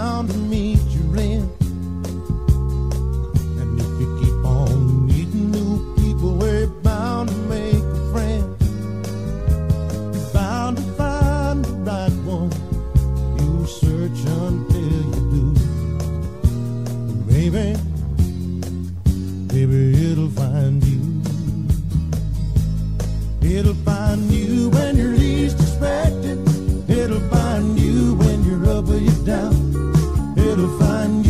bound to meet your end. And if you keep on meeting new people, we're bound to make a friend. You're bound to find the right one. You search until you do. Maybe, maybe. it'll find you.